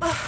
Ugh. Oh.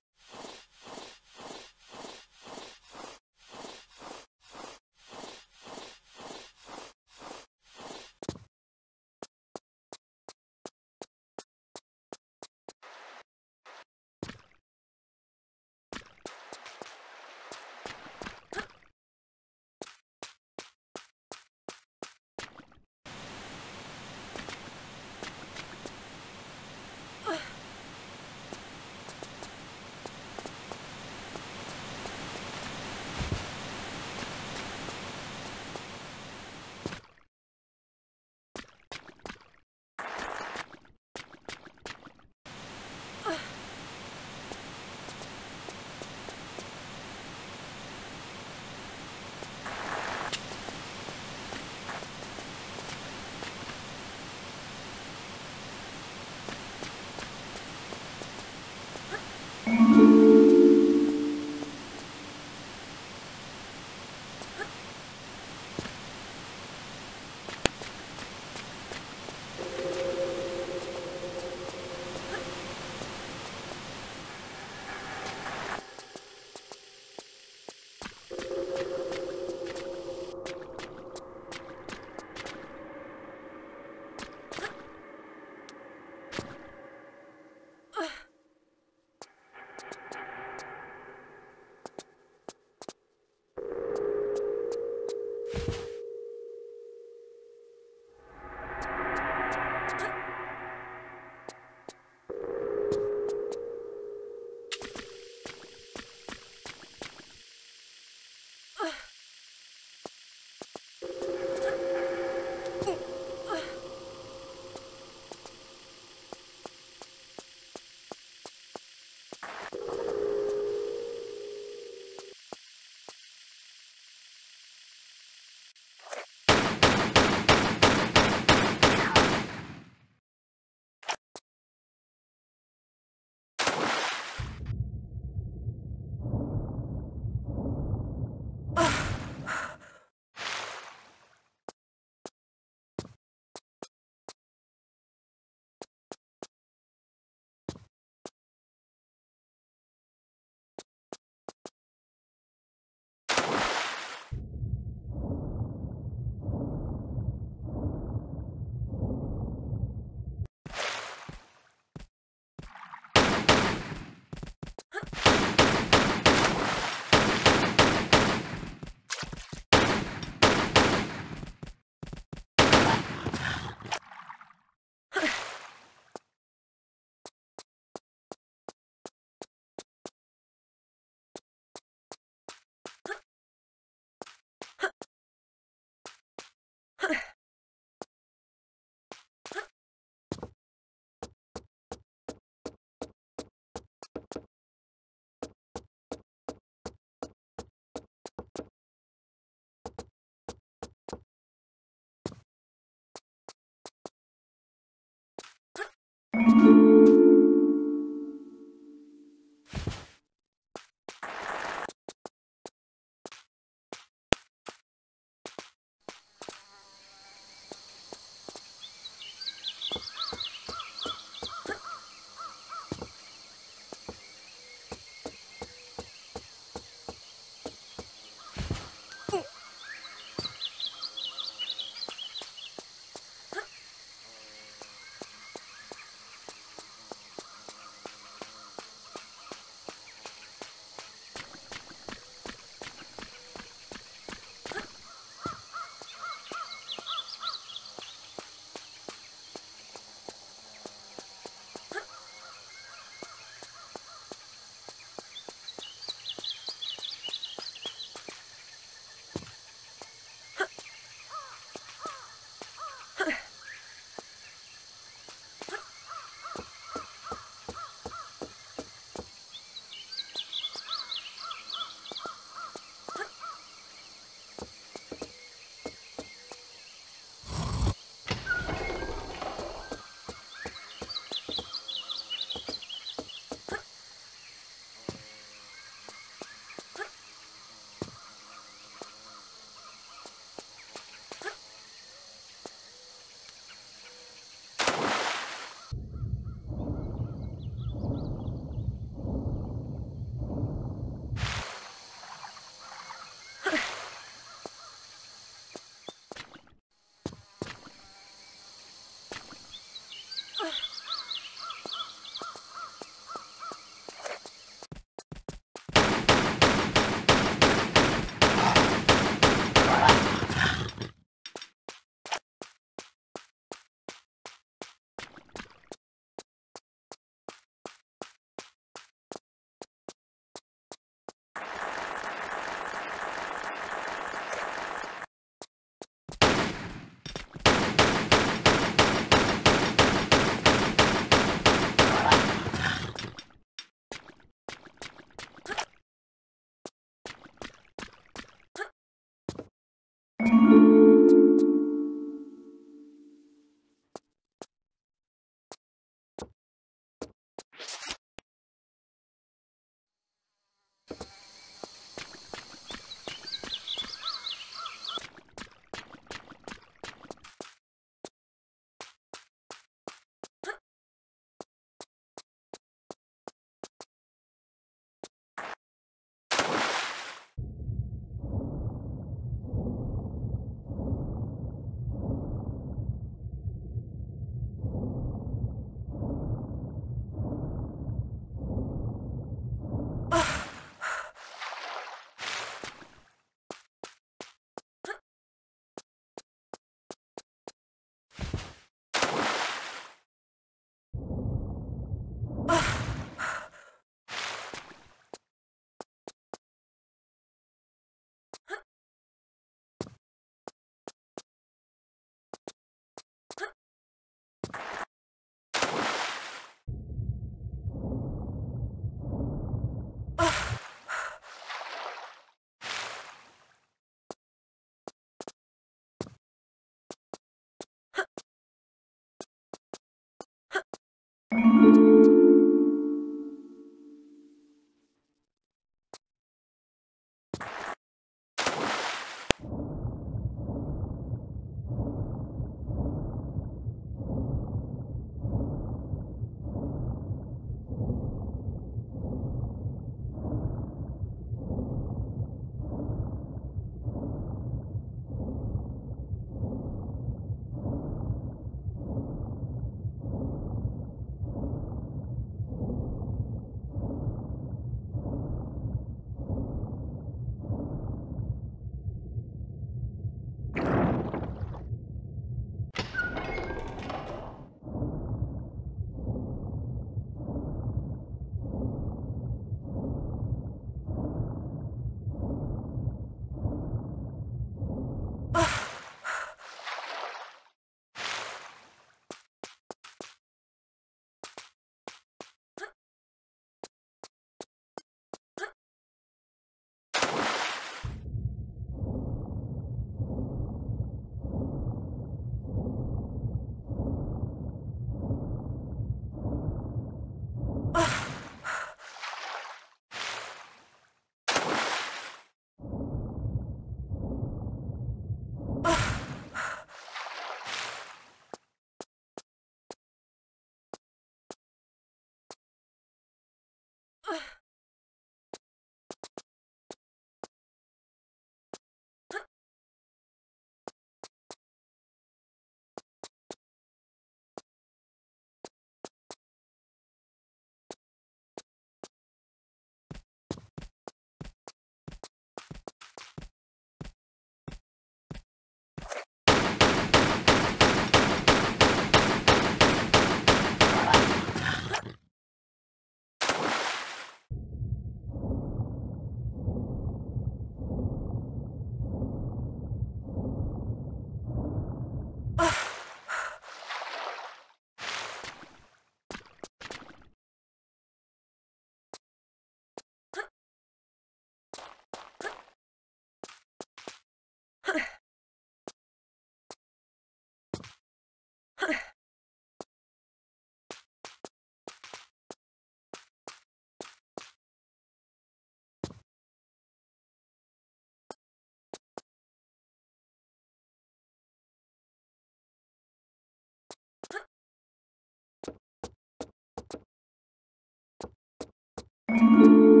You